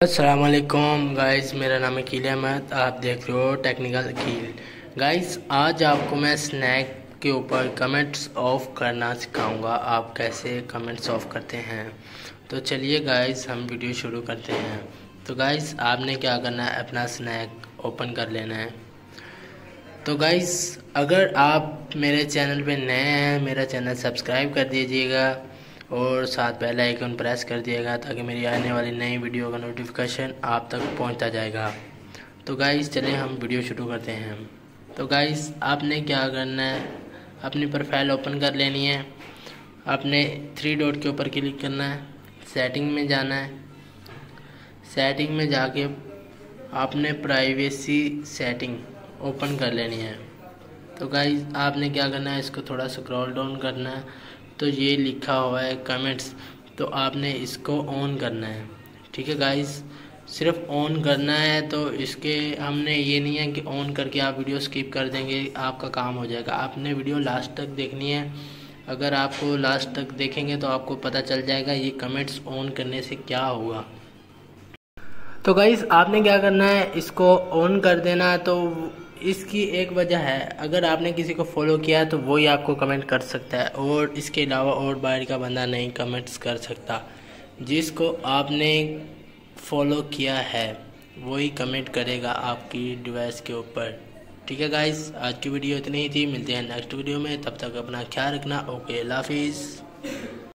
असलकुम गाइस मेरा नाम है कील अहमद। आप देख रहे हो टेक्निकल कील गाइस आज आपको मैं स्नैक के ऊपर कमेंट्स ऑफ़ करना सिखाऊँगा। आप कैसे कमेंट्स ऑफ़ करते हैं? तो चलिए गाइस हम वीडियो शुरू करते हैं। तो गाइस आपने क्या करना है? अपना स्नैक ओपन कर लेना है। तो गाइस अगर आप मेरे चैनल पे नए हैं, मेरा चैनल सब्सक्राइब कर दीजिएगा। और साथ पहला आइकन प्रेस कर दिएगा ताकि मेरी आने वाली नई वीडियो का नोटिफिकेशन आप तक पहुँचता जाएगा। तो गाइस चलिए हम वीडियो शुरू करते हैं। तो गाइस आपने क्या करना है? अपनी प्रोफ़ाइल ओपन कर लेनी है। आपने थ्री डॉट के ऊपर क्लिक करना है। सेटिंग में जाना है। सेटिंग में जाके आपने प्राइवेसी सेटिंग ओपन कर लेनी है। तो गाइज़ आपने क्या करना है? इसको थोड़ा स्क्रॉल डाउन करना है। तो ये लिखा हुआ है कमेंट्स तो आपने इसको ऑन करना है। ठीक है गाइज़ सिर्फ़ ऑन करना है तो इसके हमने ये नहीं है कि ऑन करके आप वीडियो स्किप कर देंगे, आपका काम हो जाएगा। आपने वीडियो लास्ट तक देखनी है। अगर आपको लास्ट तक देखेंगे तो आपको पता चल जाएगा ये कमेंट्स ऑन करने से क्या होगा तो गाइज़ आपने क्या करना है? इसको ऑन कर देना है तो इसकी एक वजह है, अगर आपने किसी को फॉलो किया तो वही आपको कमेंट कर सकता है और इसके अलावा और बाहर का बंदा नहीं कमेंट्स कर सकता। जिसको आपने फॉलो किया है, वही कमेंट करेगा आपकी डिवाइस के ऊपर। ठीक है गाइस आज की वीडियो इतनी ही थी। मिलते हैं नेक्स्ट वीडियो में। तब तक अपना ख्याल रखना। ओके हाफिज़